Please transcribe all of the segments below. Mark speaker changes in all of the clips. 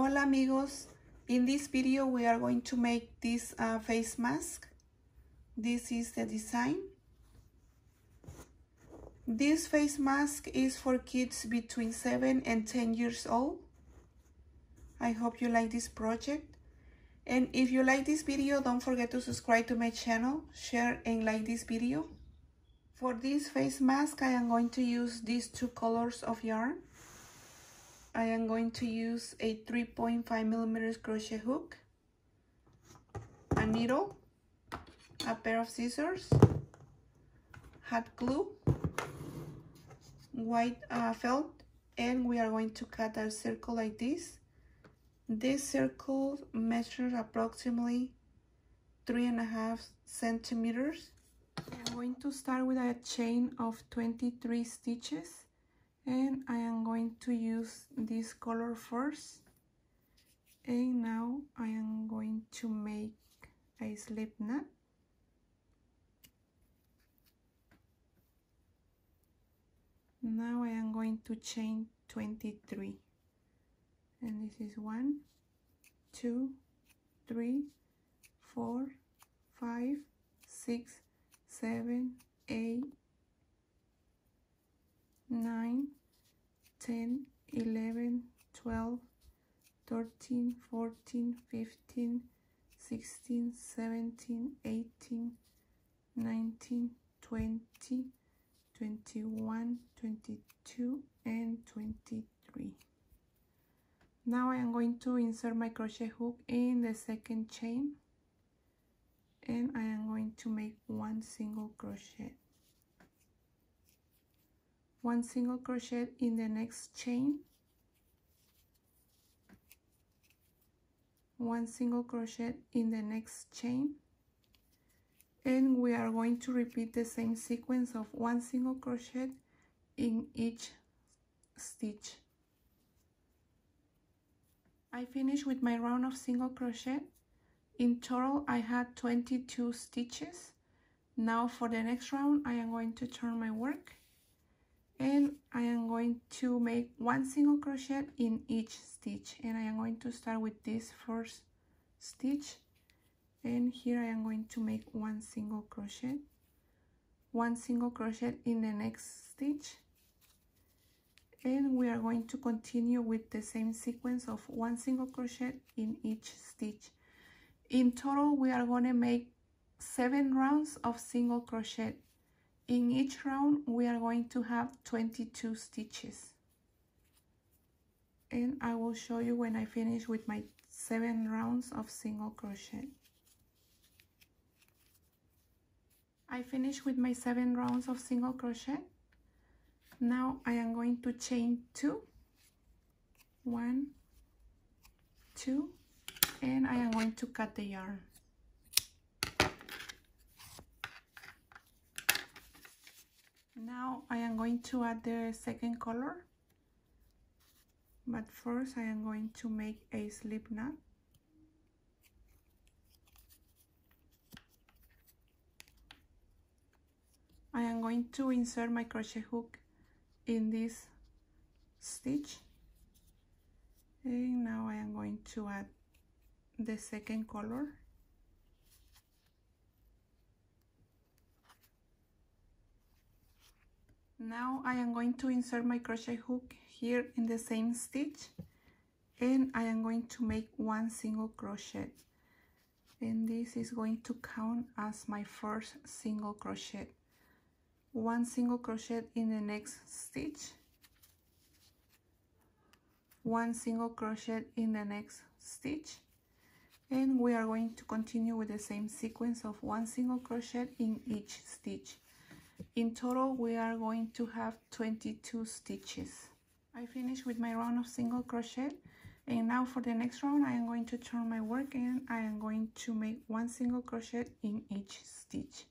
Speaker 1: Hola amigos, in this video we are going to make this uh, face mask. This is the design. This face mask is for kids between 7 and 10 years old. I hope you like this project. And if you like this video, don't forget to subscribe to my channel, share and like this video. For this face mask, I am going to use these two colors of yarn. I am going to use a 3.5 millimeters crochet hook, a needle, a pair of scissors, hot glue, white uh, felt, and we are going to cut a circle like this. This circle measures approximately three and a half centimeters. I'm going to start with a chain of 23 stitches and I am going to use this color first and now I am going to make a slip knot now I am going to chain 23 and this is one two three four five six seven eight nine 10, 11, 12, 13, 14, 15, 16, 17, 18, 19, 20, 21, 22, and 23. Now I am going to insert my crochet hook in the second chain and I am going to make one single crochet one single crochet in the next chain one single crochet in the next chain and we are going to repeat the same sequence of one single crochet in each stitch I finished with my round of single crochet in total I had 22 stitches now for the next round I am going to turn my work and I am going to make one single crochet in each stitch and I am going to start with this first stitch and here I am going to make one single crochet one single crochet in the next stitch and we are going to continue with the same sequence of one single crochet in each stitch in total we are going to make seven rounds of single crochet in each round we are going to have 22 stitches and I will show you when I finish with my seven rounds of single crochet I finished with my seven rounds of single crochet now I am going to chain two one two and I am going to cut the yarn I am going to add the second color but first I am going to make a slip knot I am going to insert my crochet hook in this stitch and now I am going to add the second color now I am going to insert my crochet hook here in the same stitch and I am going to make one single crochet and this is going to count as my first single crochet one single crochet in the next stitch one single crochet in the next stitch and we are going to continue with the same sequence of one single crochet in each stitch in total we are going to have 22 stitches I finished with my round of single crochet and now for the next round I am going to turn my work and I am going to make one single crochet in each stitch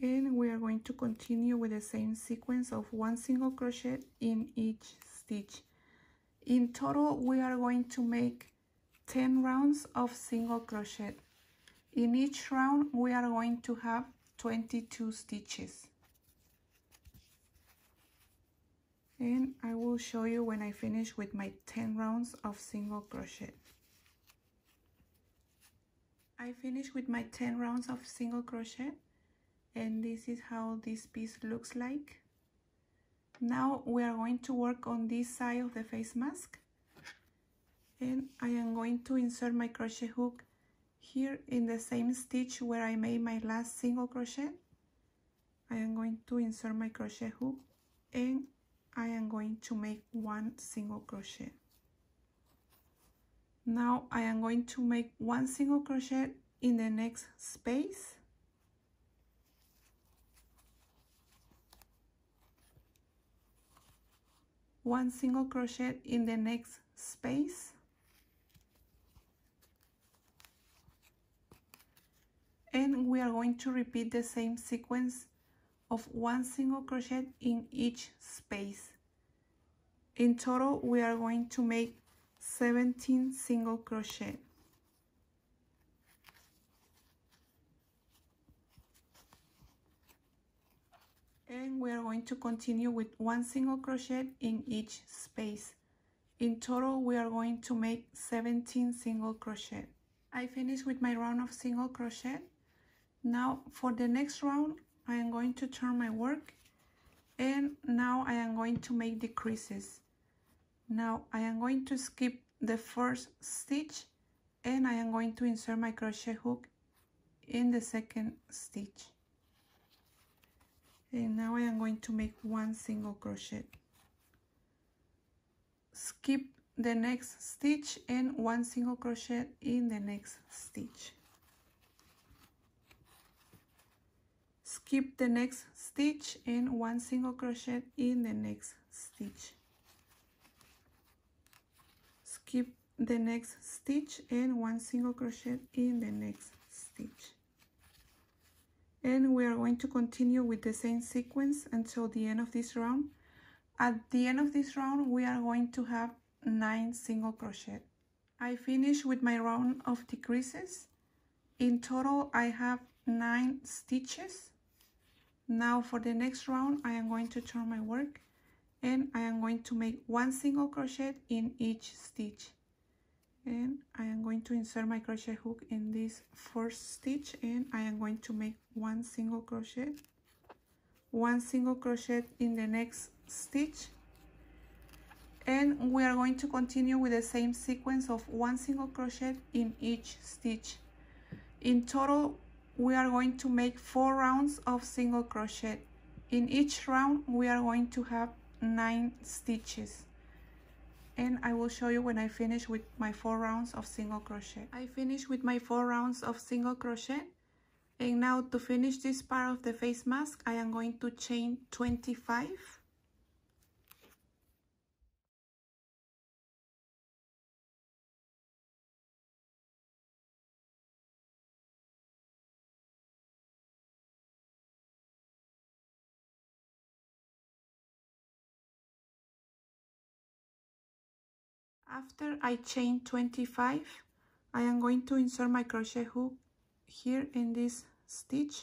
Speaker 1: and we are going to continue with the same sequence of one single crochet in each stitch in total we are going to make 10 rounds of single crochet in each round we are going to have 22 stitches and I will show you when I finish with my 10 rounds of single crochet I finished with my 10 rounds of single crochet and this is how this piece looks like now we are going to work on this side of the face mask and I am going to insert my crochet hook here in the same stitch where I made my last single crochet I am going to insert my crochet hook and I am going to make one single crochet now I am going to make one single crochet in the next space one single crochet in the next space and we are going to repeat the same sequence of one single crochet in each space in total we are going to make 17 single crochet and we are going to continue with one single crochet in each space in total we are going to make 17 single crochet i finish with my round of single crochet now for the next round, I am going to turn my work and now I am going to make decreases. Now I am going to skip the first stitch and I am going to insert my crochet hook in the second stitch. And now I am going to make one single crochet. Skip the next stitch and one single crochet in the next stitch. keep the next stitch and one single crochet in the next stitch skip the next stitch and one single crochet in the next stitch and we are going to continue with the same sequence until the end of this round at the end of this round we are going to have nine single crochet i finish with my round of decreases in total i have nine stitches now for the next round, I am going to turn my work and I am going to make one single crochet in each stitch. And I am going to insert my crochet hook in this first stitch and I am going to make one single crochet, one single crochet in the next stitch. And we are going to continue with the same sequence of one single crochet in each stitch. In total, we are going to make four rounds of single crochet in each round we are going to have nine stitches and I will show you when I finish with my four rounds of single crochet I finish with my four rounds of single crochet and now to finish this part of the face mask I am going to chain 25 after I chain 25 I am going to insert my crochet hook here in this stitch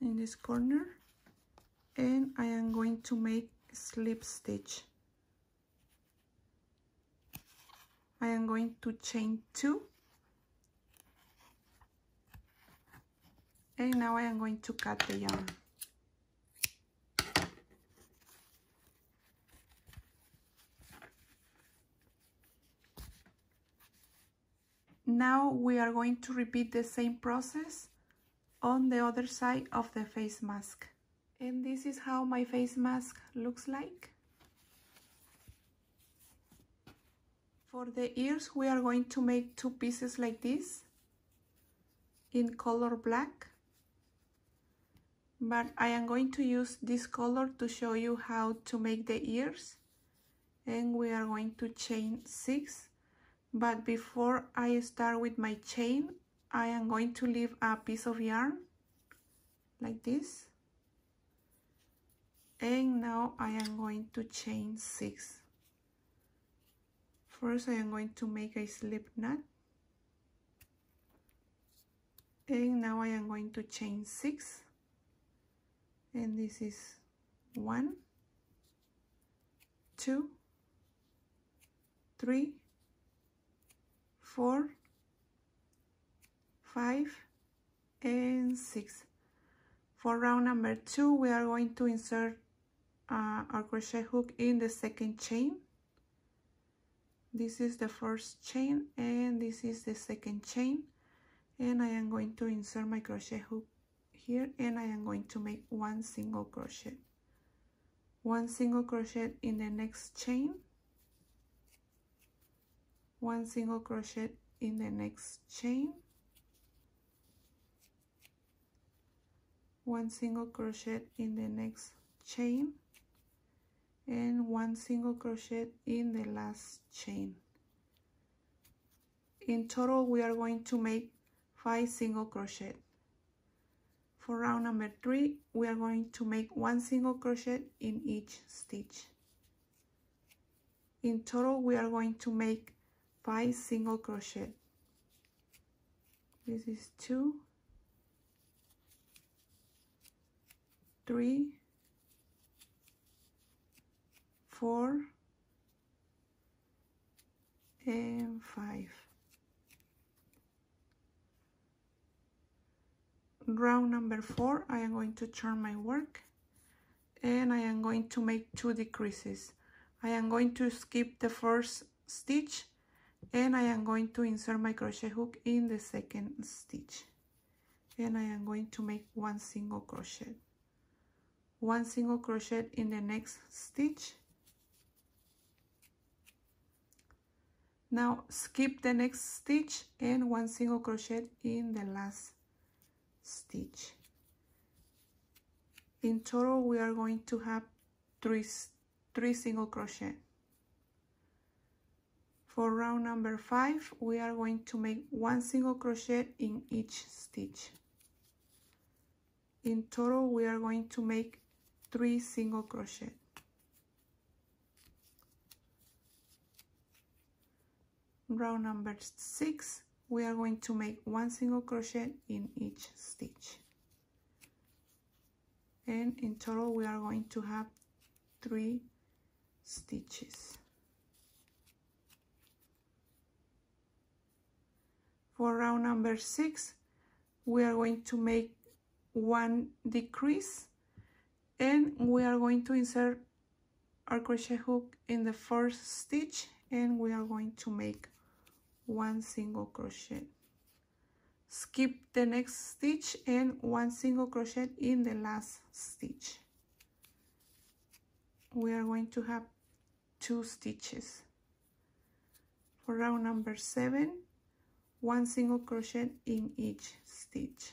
Speaker 1: in this corner and I am going to make slip stitch I am going to chain two and now I am going to cut the yarn Now we are going to repeat the same process on the other side of the face mask. And this is how my face mask looks like. For the ears, we are going to make two pieces like this in color black. But I am going to use this color to show you how to make the ears. And we are going to chain six but before I start with my chain I am going to leave a piece of yarn like this and now I am going to chain six first I am going to make a slip knot and now I am going to chain six and this is one two three four, five, and six. For round number two, we are going to insert uh, our crochet hook in the second chain. This is the first chain and this is the second chain. And I am going to insert my crochet hook here and I am going to make one single crochet. One single crochet in the next chain one single crochet in the next chain one single crochet in the next chain and one single crochet in the last chain in total we are going to make five single crochet for round number three we are going to make one single crochet in each stitch in total we are going to make five single crochet this is two three four and five round number four I am going to turn my work and I am going to make two decreases I am going to skip the first stitch and I am going to insert my crochet hook in the second stitch and I am going to make one single crochet one single crochet in the next stitch now skip the next stitch and one single crochet in the last stitch in total we are going to have three three single crochet for round number five, we are going to make one single crochet in each stitch. In total, we are going to make three single crochet. Round number six, we are going to make one single crochet in each stitch. And in total, we are going to have three stitches. For round number six, we are going to make one decrease and we are going to insert our crochet hook in the first stitch and we are going to make one single crochet skip the next stitch and one single crochet in the last stitch we are going to have two stitches for round number seven one single crochet in each stitch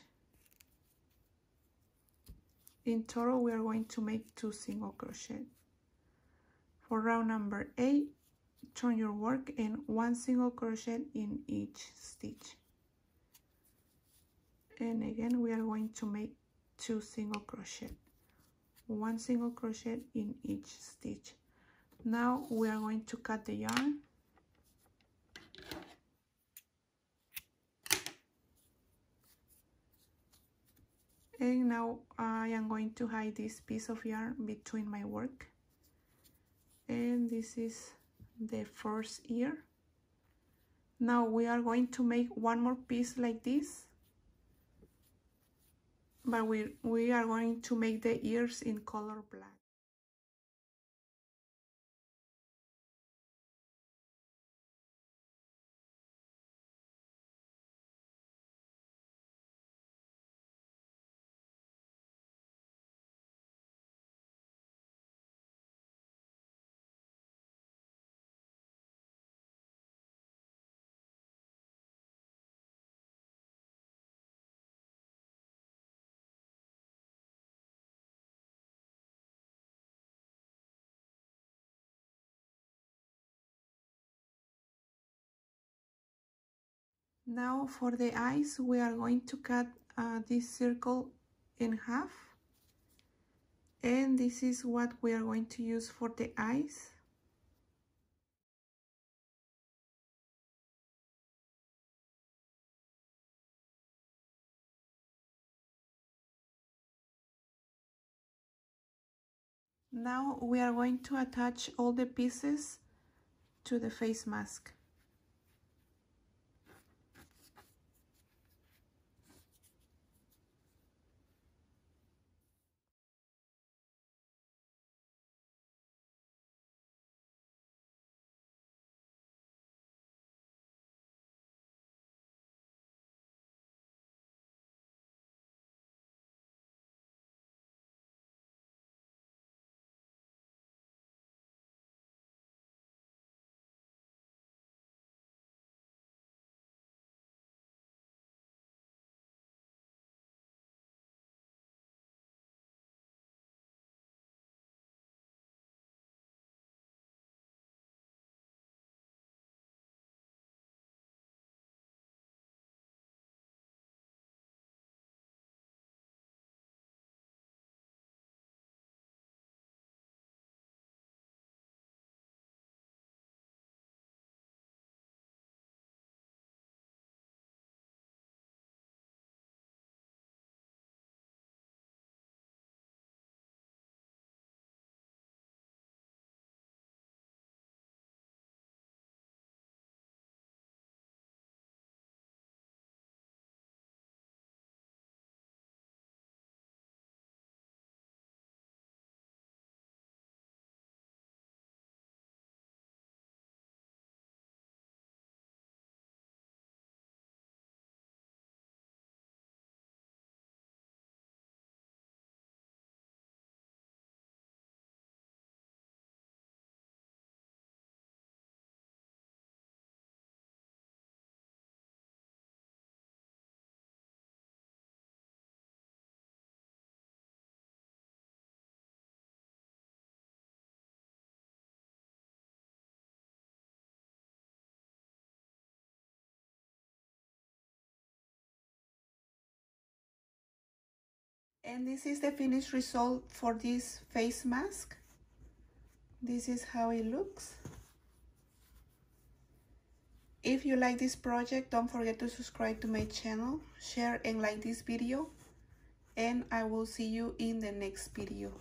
Speaker 1: in total we are going to make two single crochet for round number eight turn your work and one single crochet in each stitch and again we are going to make two single crochet one single crochet in each stitch now we are going to cut the yarn now I am going to hide this piece of yarn between my work and this is the first ear now we are going to make one more piece like this but we, we are going to make the ears in color black Now for the eyes, we are going to cut uh, this circle in half. And this is what we are going to use for the eyes. Now we are going to attach all the pieces to the face mask. And this is the finished result for this face mask. This is how it looks. If you like this project, don't forget to subscribe to my channel, share and like this video, and I will see you in the next video.